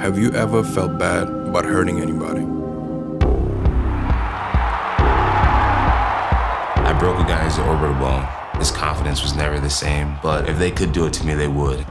Have you ever felt bad about hurting anybody? I broke a guy's orbital bone. His confidence was never the same, but if they could do it to me, they would.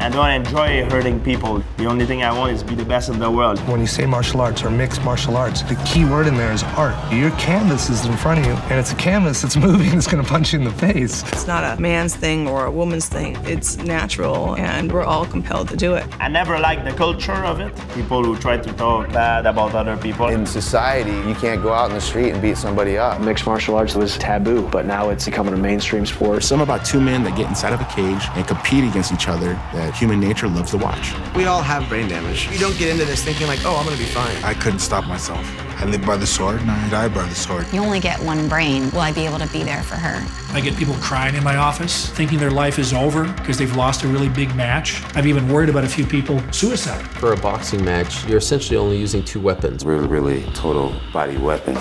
I don't enjoy hurting people. The only thing I want is to be the best in the world. When you say martial arts or mixed martial arts, the key word in there is art. Your canvas is in front of you, and it's a canvas that's moving, it's gonna punch you in the face. It's not a man's thing or a woman's thing. It's natural, and we're all compelled to do it. I never liked the culture of it. People who try to talk bad about other people. In society, you can't go out in the street and beat somebody up. Mixed martial arts was taboo, but now it's becoming a mainstream sport. Some about two men that get inside of a cage and compete against each other that human nature loves to watch. We all have brain damage. You don't get into this thinking like, oh, I'm gonna be fine. I couldn't stop myself. I live by the sword and I die by the sword. You only get one brain. Will I be able to be there for her? I get people crying in my office, thinking their life is over because they've lost a really big match. I've even worried about a few people suicide. For a boxing match, you're essentially only using two weapons. We're really total body weapons.